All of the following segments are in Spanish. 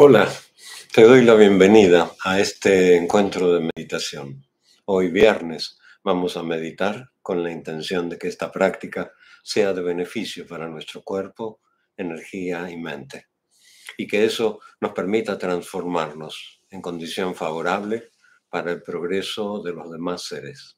Hola, te doy la bienvenida a este encuentro de meditación. Hoy viernes vamos a meditar con la intención de que esta práctica sea de beneficio para nuestro cuerpo, energía y mente. Y que eso nos permita transformarnos en condición favorable para el progreso de los demás seres.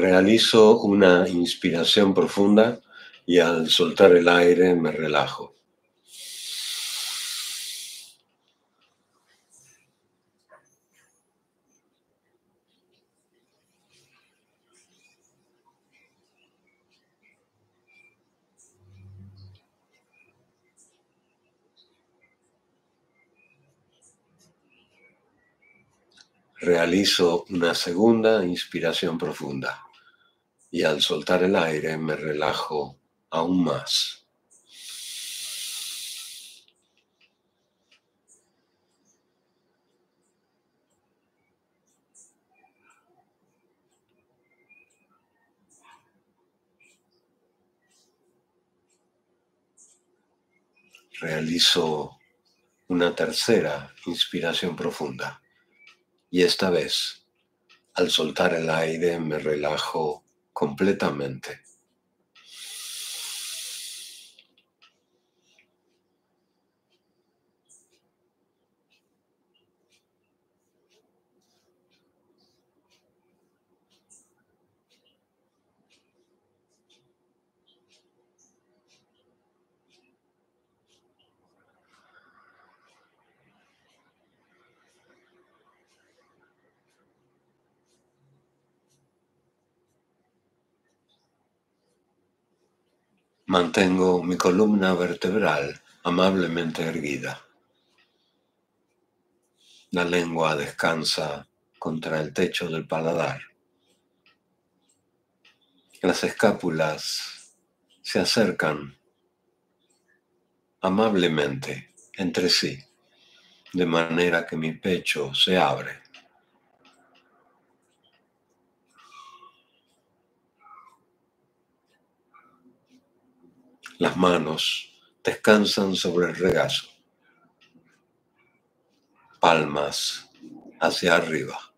Realizo una inspiración profunda y al soltar el aire me relajo. Realizo una segunda inspiración profunda y al soltar el aire me relajo aún más. Realizo una tercera inspiración profunda y esta vez, al soltar el aire, me relajo completamente. Mantengo mi columna vertebral amablemente erguida. La lengua descansa contra el techo del paladar. Las escápulas se acercan amablemente entre sí, de manera que mi pecho se abre. Las manos descansan sobre el regazo. Palmas hacia arriba.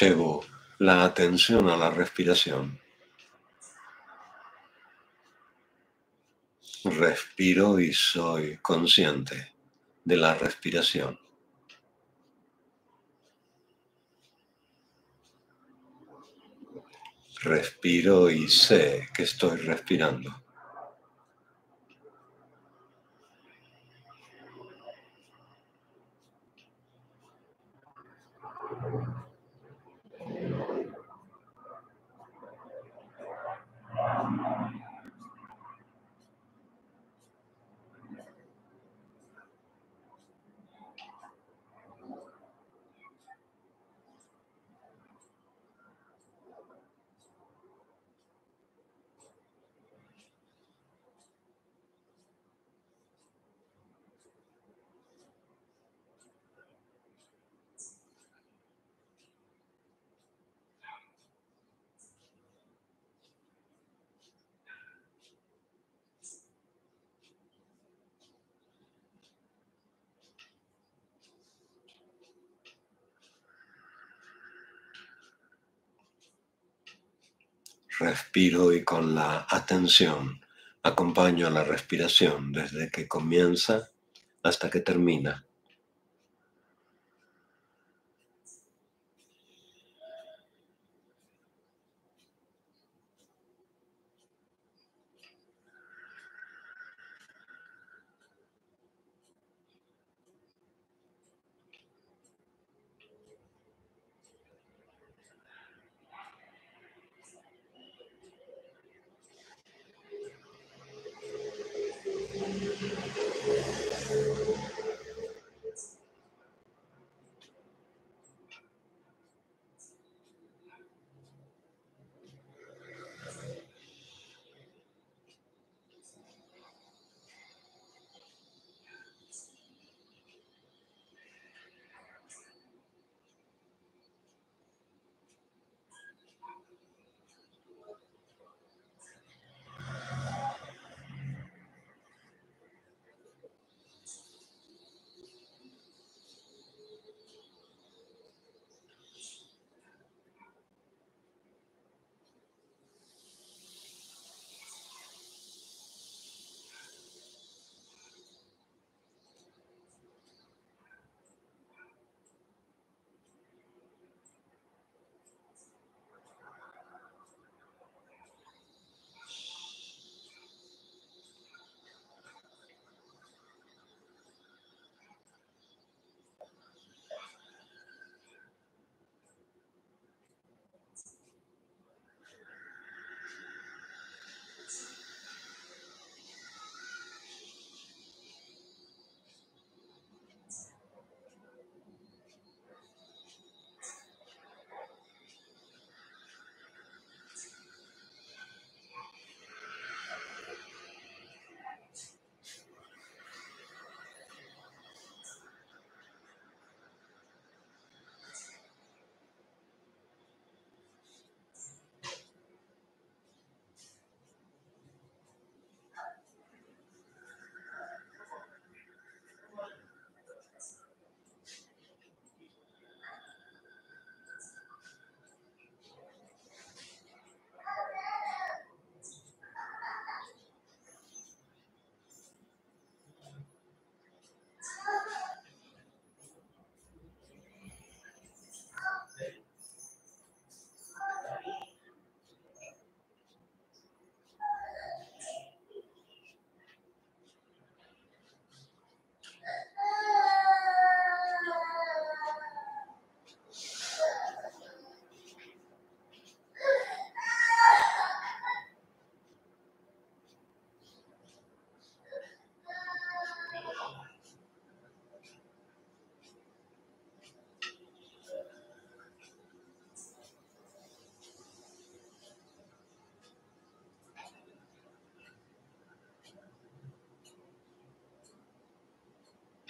Llevo la atención a la respiración. Respiro y soy consciente de la respiración. Respiro y sé que estoy respirando. Respiro y con la atención acompaño a la respiración desde que comienza hasta que termina.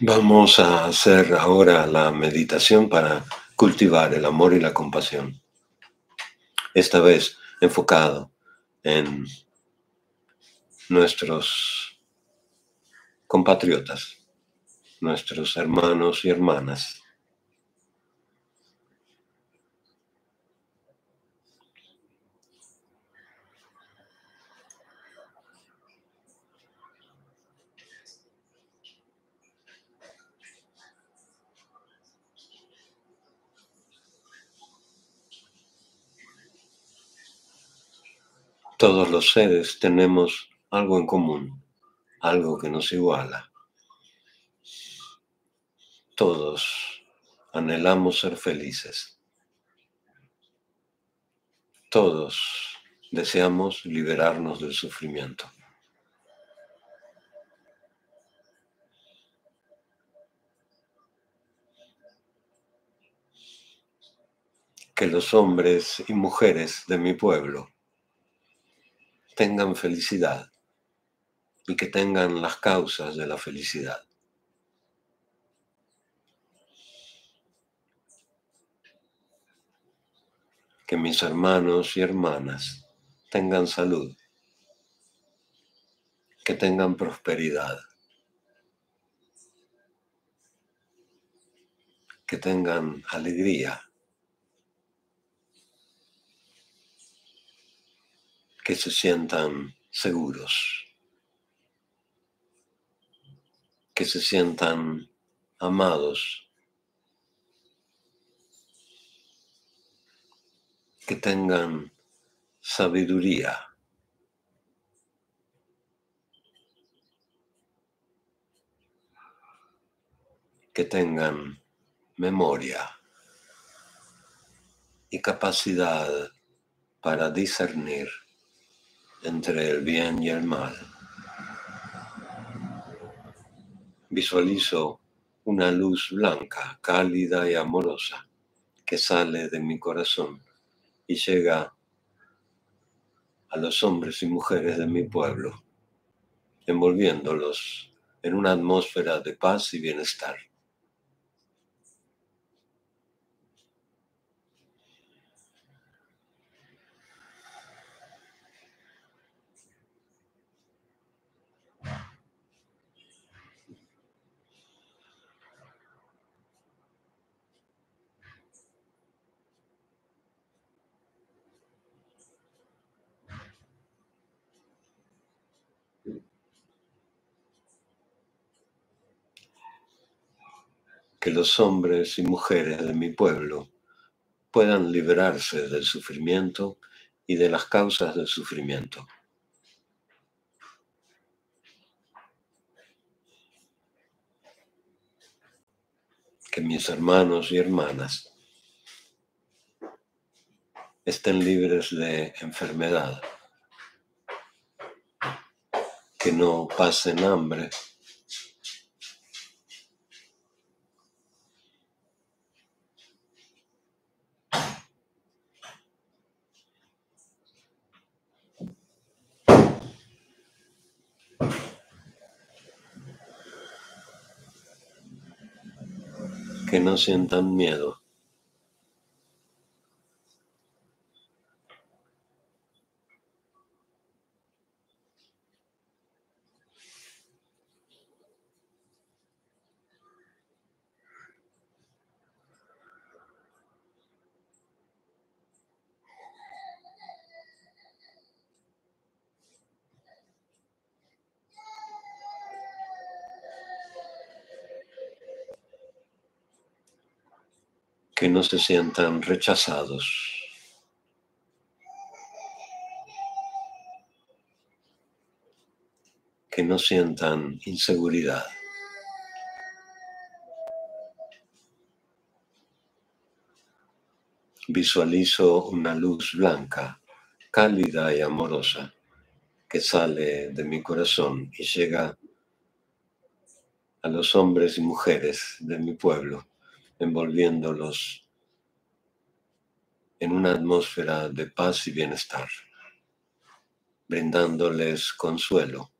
Vamos a hacer ahora la meditación para cultivar el amor y la compasión. Esta vez enfocado en nuestros compatriotas, nuestros hermanos y hermanas. Todos los seres tenemos algo en común, algo que nos iguala. Todos anhelamos ser felices. Todos deseamos liberarnos del sufrimiento. Que los hombres y mujeres de mi pueblo tengan felicidad y que tengan las causas de la felicidad. Que mis hermanos y hermanas tengan salud, que tengan prosperidad, que tengan alegría. Que se sientan seguros, que se sientan amados, que tengan sabiduría. que tengan memoria y capacidad para discernir entre el bien y el mal. Visualizo una luz blanca, cálida y amorosa que sale de mi corazón y llega a los hombres y mujeres de mi pueblo, envolviéndolos en una atmósfera de paz y bienestar. Que los hombres y mujeres de mi pueblo puedan liberarse del sufrimiento y de las causas del sufrimiento. Que mis hermanos y hermanas estén libres de enfermedad, que no pasen hambre que no sientan miedo. Que no se sientan rechazados. Que no sientan inseguridad. Visualizo una luz blanca, cálida y amorosa que sale de mi corazón y llega a los hombres y mujeres de mi pueblo envolviéndolos en una atmósfera de paz y bienestar, brindándoles consuelo,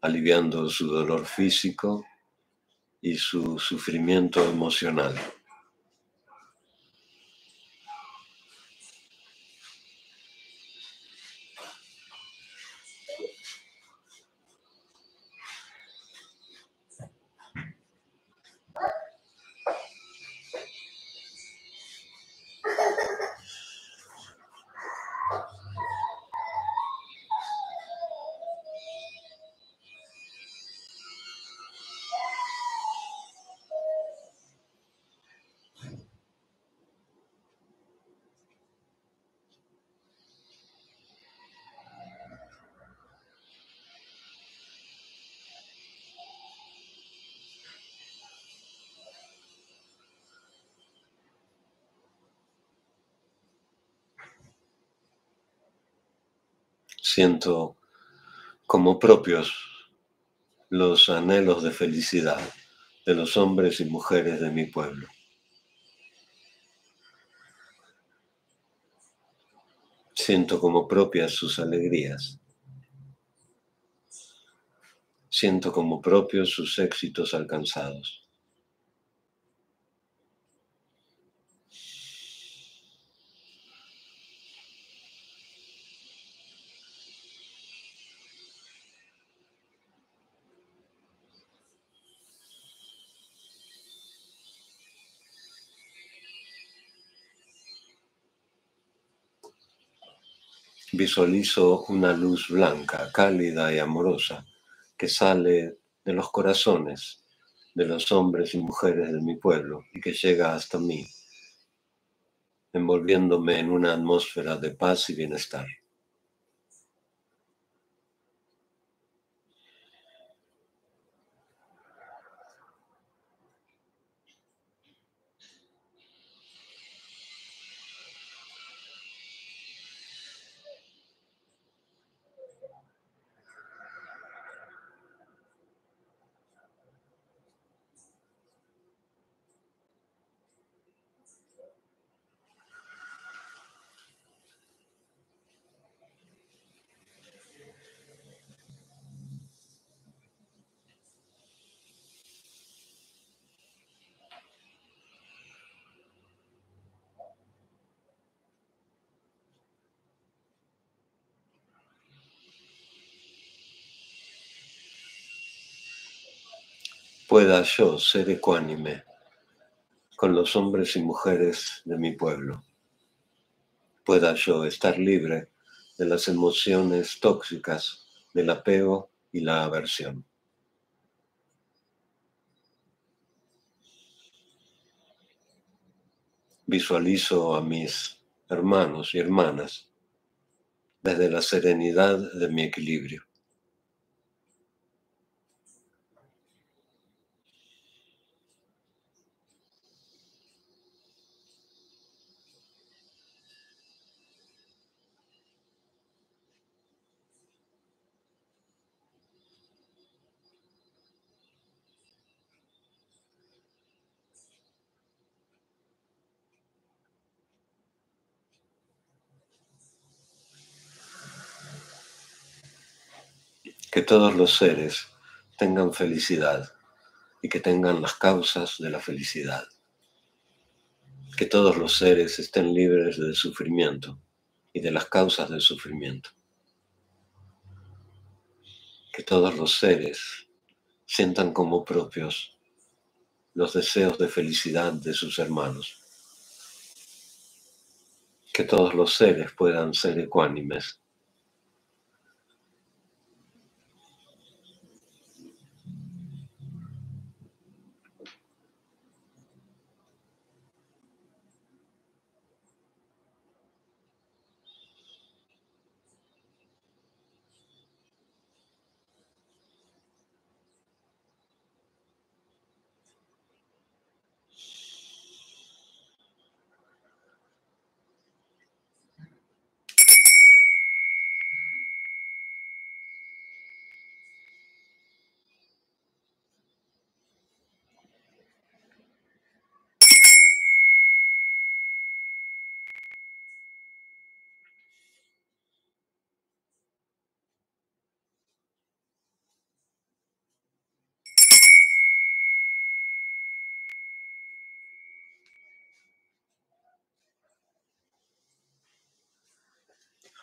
aliviando su dolor físico y su sufrimiento emocional. Siento como propios los anhelos de felicidad de los hombres y mujeres de mi pueblo. Siento como propias sus alegrías. Siento como propios sus éxitos alcanzados. Visualizo una luz blanca, cálida y amorosa que sale de los corazones de los hombres y mujeres de mi pueblo y que llega hasta mí, envolviéndome en una atmósfera de paz y bienestar. Pueda yo ser ecuánime con los hombres y mujeres de mi pueblo. Pueda yo estar libre de las emociones tóxicas del apego y la aversión. Visualizo a mis hermanos y hermanas desde la serenidad de mi equilibrio. Que todos los seres tengan felicidad y que tengan las causas de la felicidad. Que todos los seres estén libres del sufrimiento y de las causas del sufrimiento. Que todos los seres sientan como propios los deseos de felicidad de sus hermanos. Que todos los seres puedan ser ecuánimes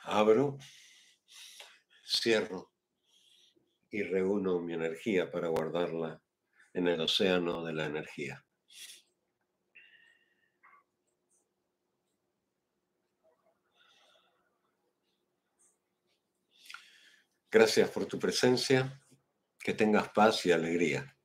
Abro, cierro y reúno mi energía para guardarla en el océano de la energía. Gracias por tu presencia, que tengas paz y alegría.